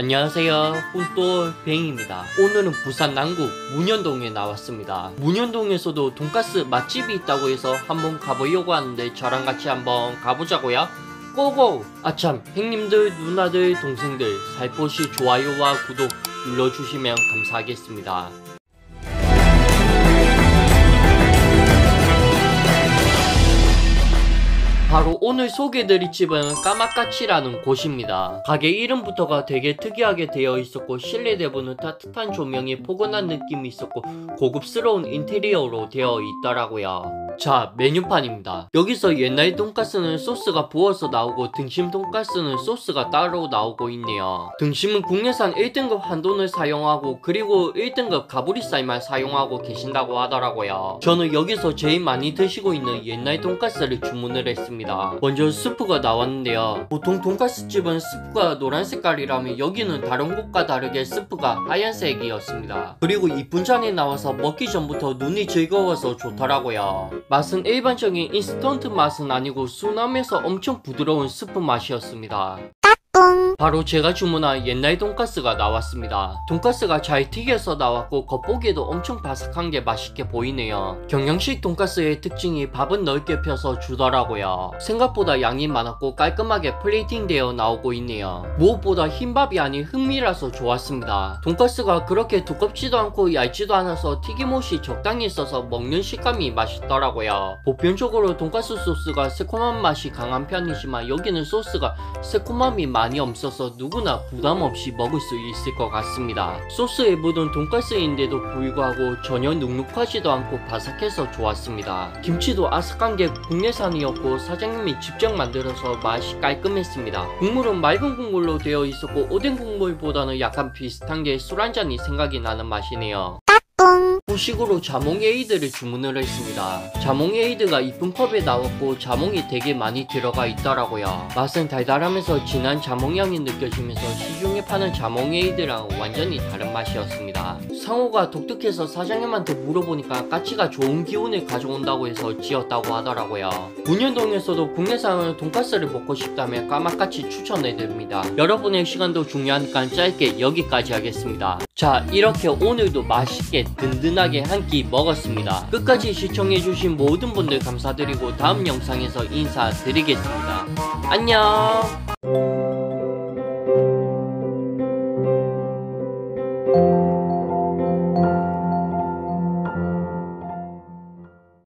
안녕하세요. 훈돌뱅입니다. 오늘은 부산 남구 문현동에 나왔습니다. 문현동에서도 돈가스 맛집이 있다고 해서 한번 가보려고 하는데 저랑 같이 한번 가보자고요. 고고! 아참 형님들 누나들 동생들 살포시 좋아요와 구독 눌러주시면 감사하겠습니다 바로 오늘 소개드릴 집은 까마까치라는 곳입니다. 가게 이름부터가 되게 특이하게 되어 있었고 실내 대부는 따뜻한 조명이 포근한 느낌이 있었고 고급스러운 인테리어로 되어 있더라고요. 자 메뉴판입니다. 여기서 옛날 돈가스는 소스가 부어서 나오고 등심 돈가스는 소스가 따로 나오고 있네요. 등심은 국내산 1등급 한돈을 사용하고 그리고 1등급 가브리살만 사용하고 계신다고 하더라고요. 저는 여기서 제일 많이 드시고 있는 옛날 돈가스를 주문을 했습니다. 먼저 스프가 나왔는데요. 보통 돈가스집은 스프가 노란 색깔이라면 여기는 다른 곳과 다르게 스프가 하얀색이었습니다. 그리고 이쁜 잔에 나와서 먹기 전부터 눈이 즐거워서 좋더라고요. 맛은 일반적인 인스턴트 맛은 아니고 순하면서 엄청 부드러운 스프 맛이었습니다. 바로 제가 주문한 옛날 돈가스가 나왔습니다. 돈가스가 잘 튀겨서 나왔고 겉보기에도 엄청 바삭한 게 맛있게 보이네요. 경양식 돈가스의 특징이 밥은 넓게 펴서 주더라고요. 생각보다 양이 많았고 깔끔하게 플레이팅 되어 나오고 있네요. 무엇보다 흰밥이 아닌 흑미라서 좋았습니다. 돈가스가 그렇게 두껍지도 않고 얇지도 않아서 튀김옷이 적당히 있어서 먹는 식감이 맛있더라고요. 보편적으로 돈가스 소스가 새콤한 맛이 강한 편이지만 여기는 소스가 새콤함이 많이 없어 서 누구나 부담 없이 먹을 수 있을 것 같습니다. 소스에 묻은 돈가스인데도 불구하고 전혀 눅눅하지도 않고 바삭해서 좋았습니다. 김치도 아삭한 게 국내산이었고 사장님이 직접 만들어서 맛이 깔끔했습니다. 국물은 맑은 국물로 되어 있었고 오뎅 국물보다는 약간 비슷한 게 술 한 잔이 생각이 나는 맛이네요. 후식으로 자몽 에이드를 주문을 했습니다. 자몽 에이드가 이쁜 컵에 나왔고 자몽이 되게 많이 들어가 있더라고요. 맛은 달달하면서 진한 자몽향이 느껴지면서 시중에 파는 자몽 에이드랑 완전히 다른 맛이었습니다. 상호가 독특해서 사장님한테 물어보니까 까치가 좋은 기운을 가져온다고 해서 지었다고 하더라고요. 문현동에서도 국내산 돈가스를 먹고 싶다면 까마까치 추천해드립니다. 여러분의 시간도 중요하니까 짧게 여기까지 하겠습니다. 자 이렇게 오늘도 맛있게 든든하 게 한 끼 먹었습니다. 끝까지 시청해주신 모든 분들 감사드리고 다음 영상에서 인사드리겠습니다. 안녕